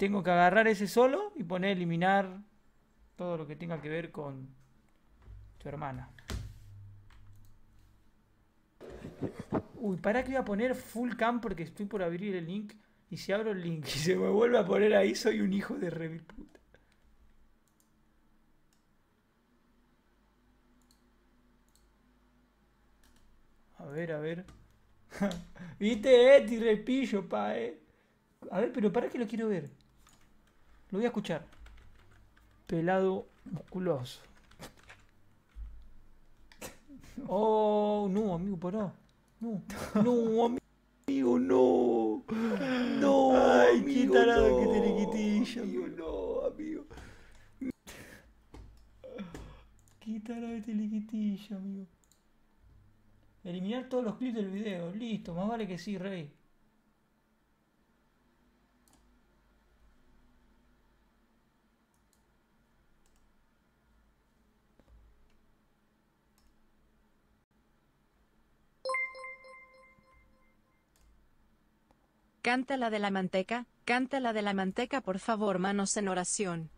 tengo que agarrar ese solo y poner eliminar todo lo que tenga que ver con tu hermana. Uy, para que voy a poner full cam porque estoy por abrir el link. Y si abro el link y se me vuelve a poner ahí, soy un hijo de re mil puta. A ver, a ver. ¿Viste, eh? Tirrepillo, pa, eh. A ver, pero para que lo quiero ver. Lo voy a escuchar. Pelado musculoso. Oh, no, amigo, pará. No, no, amigo, no. No, Ay, qué amigo, tarado no. que tiene quitillo, Amigo, no, amigo. Qué tarado este liquitillo, amigo. Eliminar todos los clips del video. Listo, más vale que sí, rey. Canta la de la manteca, canta la de la manteca por favor manos en oración.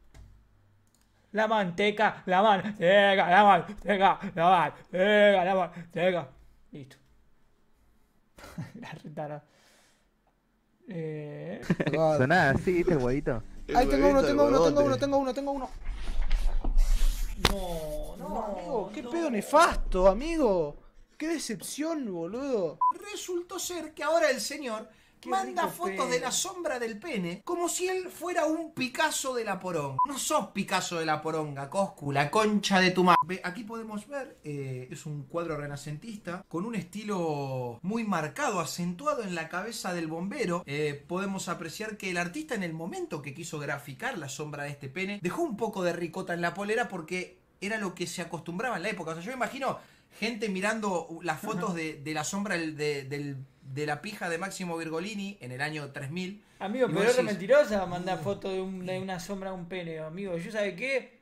La manteca, la manteca, la manteca, la manteca, la manteca. Listo. la retara. Eh, Sonaba así, ¿viste el huevito? Ahí tengo uno, tengo uno, tengo uno, tengo uno, tengo uno. no, no, No, amigo, qué no. pedo nefasto, amigo. Qué decepción, boludo. Resultó ser que ahora el señor Qué manda fotos pene. de la sombra del pene como si él fuera un Picasso de la poronga. No sos Picasso de la poronga, Coscu, la concha de tu madre. Aquí podemos ver, eh, es un cuadro renacentista con un estilo muy marcado, acentuado en la cabeza del bombero. Eh, podemos apreciar que el artista en el momento que quiso graficar la sombra de este pene dejó un poco de ricota en la polera porque era lo que se acostumbraba en la época. O sea, yo me imagino gente mirando las fotos de, de la sombra del- de, del- de la pija de Máximo Virgolini en el año 3000. Amigo, pero decís, mentirosa mandar foto de, un- de una sombra a un pene, amigo. ¿Yo sabe qué?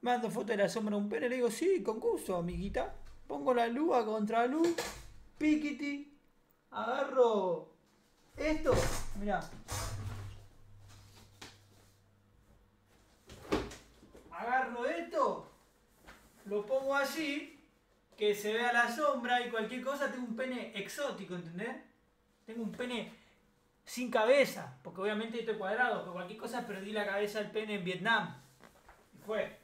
Mando foto de la sombra a un pene, le digo, sí, con gusto, amiguita. Pongo la luz a contraluz, piquiti, agarro esto, mirá. Agarro esto, lo pongo así, que se vea la sombra y cualquier cosa, tengo un pene exótico, ¿entendés? Tengo un pene sin cabeza, porque obviamente estoy cuadrado, pero cualquier cosa perdí la cabeza del pene en Vietnam. Y fue.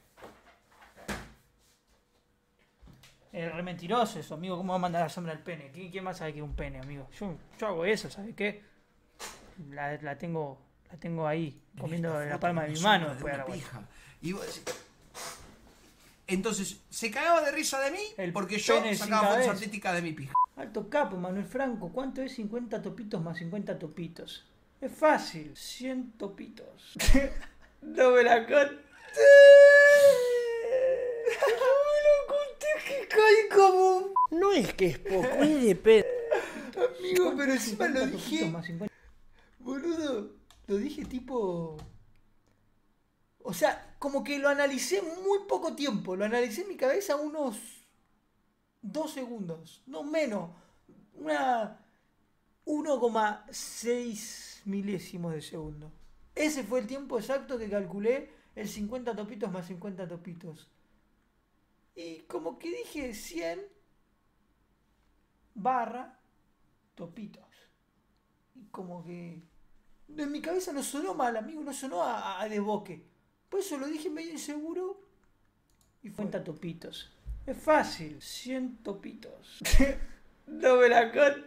Es re mentiroso eso, amigo. ¿Cómo va a mandar la sombra al pene? ¿Quién, quién más sabe que es un pene, amigo? Yo, yo hago eso, ¿sabes qué? La, la tengo la tengo ahí, comiendo la palma de mi mano después de la pija. Y vos decís- Entonces, se cagaba de risa de mí El porque yo sacaba fotos artísticas de mi pija. Alto capo, Manuel Franco. ¿Cuánto es 50 topitos más 50 topitos? Es fácil. 100 topitos. no me la conté. No me lo conté que caí como un No es que es poco, es depende. amigo, pero encima 50 lo dije. más 50. Boludo, lo dije tipo. O sea, como que lo analicé muy poco tiempo. Lo analicé en mi cabeza unos dos segundos. No menos. Una 1,6 milésimos de segundo. Ese fue el tiempo exacto que calculé el 50 topitos más 50 topitos. Y como que dije 100 barra topitos. Y como que en mi cabeza no sonó mal, amigo, no sonó a, a desboque. Por eso lo dije medio inseguro y fue 50 topitos. Es fácil, 100 topitos. no me la conté.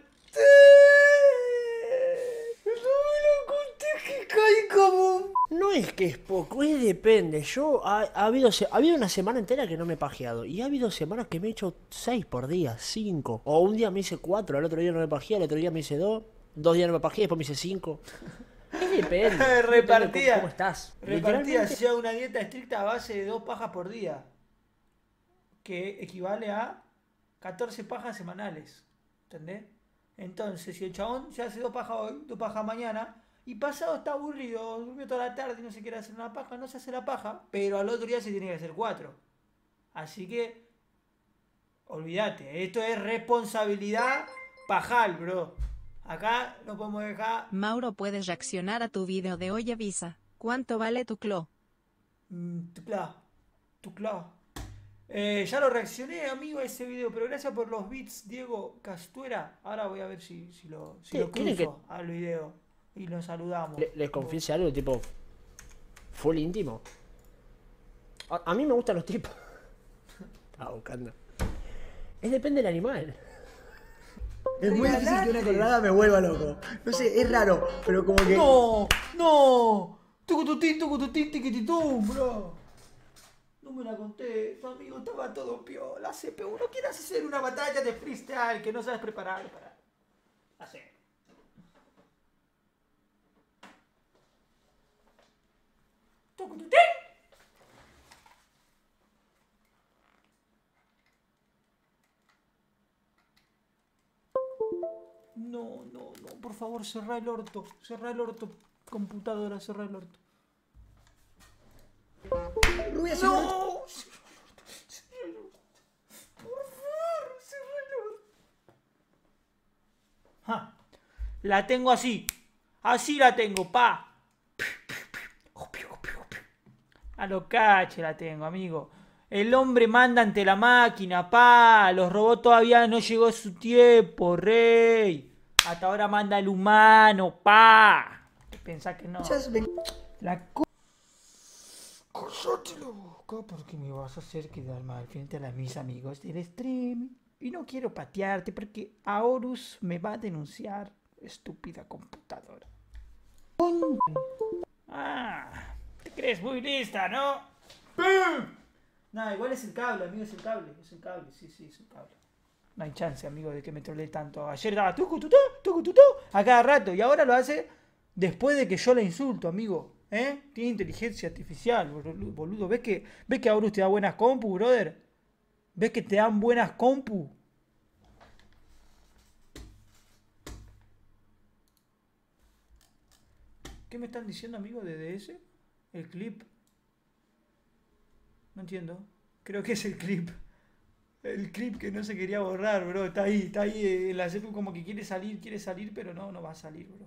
No me la conté que caí como No es que es poco, es depende. Yo ha, ha habido ha habido una semana entera que no me he pajeado. Y ha habido semanas que me he hecho 6 por día, 5. O un día me hice 4, al otro día no me pajeé, al otro día me hice 2. Dos días no me pajeé, después me hice 5. Depende. depende Repartida. ¿Cómo, cómo estás? Literalmente, sea una dieta estricta a base de dos pajas por día. Que equivale a 14 pajas semanales. ¿Entendés? Entonces, si el chabón se hace dos pajas hoy, dos pajas mañana, y pasado está aburrido, durmió toda la tarde y no se quiere hacer una paja, no se hace la paja, pero al otro día se tiene que hacer cuatro. Así que, olvídate, esto es responsabilidad pajal, bro. Acá no podemos dejar Mauro puedes reaccionar a tu video de Oye Visa. ¿Cuánto vale tu clo? Mm, tu cla, tu cla. Eh, ya lo reaccioné, amigo, a ese video, pero gracias por los beats, Diego Castuera. Ahora voy a ver si, si lo, si Sí, lo cruzo al video y lo saludamos. Le- les confiese algo, tipo. Full íntimo. A, a mí me gustan los tipos. Estaba buscando. Es depende del animal. Es muy difícil que una colorada me vuelva loco. No sé, es raro, pero como que. ¡No! ¡No! Tucututín, tucututín, tiquititún, bro. No me la conté, tu amigo estaba todo piola. CPU, no quieras hacer una batalla de freestyle que no sabes preparar para hacer. Tucututín. No, no, no, por favor, cerrá el orto. Cerrá el orto, computadora, cerrá el orto. Rubia, ¡No! Cerrá el orto. Cerrá el orto. Por favor, cerrá el orto. Ja. La tengo así. Así la tengo, pa. A lo cache la tengo, amigo. El hombre manda ante la máquina, pa. Los robots todavía no llegó su tiempo, rey. Hasta ahora manda el humano, pa. Pensá que no. La co... Cállate la boca porque me vas a hacer quedar mal frente a mis amigos del stream. Y no quiero patearte porque Aorus me va a denunciar, estúpida computadora. Ah, te crees muy lista, ¿no? Nada, igual es el cable, amigo, es el cable, es el cable, sí, sí, es el cable. No hay chance, amigo, de que me trolee tanto. Ayer daba tucu tutú, tucu a cada rato, y ahora lo hace después de que yo le insulto, amigo. ¿Eh? Tiene inteligencia artificial, bolu- boludo. ¿Ves que, ¿Ves que Aurus te da buenas compu, brother? ¿Ves que te dan buenas compu? ¿Qué me están diciendo, amigo, de DS? ¿El clip? No entiendo. Creo que es el clip. El clip que no se quería borrar, bro. Está ahí, está ahí eh, la CPU como que quiere salir, quiere salir, pero no, no va a salir, bro.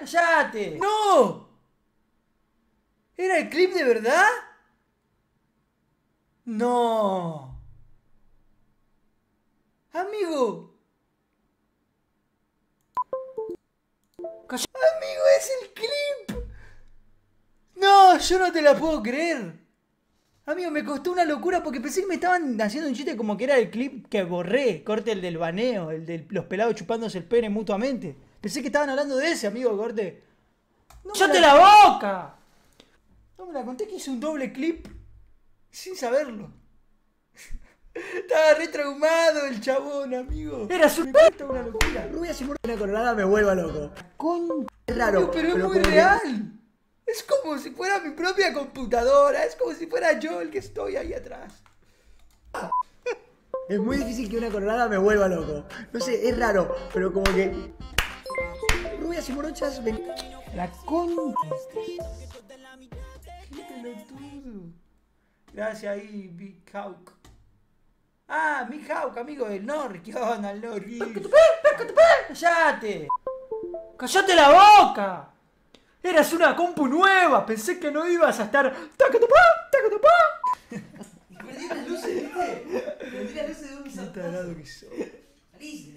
¡Cállate! ¡No! ¿Era el clip de verdad? No. Amigo. Amigo, es el clip. No, yo no te la puedo creer. Amigo, me costó una locura porque pensé que me estaban haciendo un chiste como que era el clip que borré. Corte el del baneo, el de los pelados chupándose el pene mutuamente. Pensé que estaban hablando de ese, amigo, corte. ¡No ¡Cállate la boca! No me la conté que hice un doble clip sin saberlo. Estaba re traumado el chabón, amigo. Era su una locura. Rubia, si muere una colorada me vuelva loco. Con... Raro, pero es muy real. Es como si fuera mi propia computadora. Es como si fuera yo el que estoy ahí atrás. Es muy difícil que una colorada me vuelva loco. No sé, es raro, pero como que. Rubias y morochas me. La con... Qué pelotudo. Gracias ahí, Big Hawk. Ah, Big Hawk, amigo del Norri. ¿Qué onda, el Norri? ¡Cállate! ¡Cállate la boca! Eras una compu nueva. Pensé que no ibas a estar... ¡Tacatupá! ¡Tacatupá! Perdí las luces, ¿viste? Perdí las luces de un Qué tarado que sos. Salís,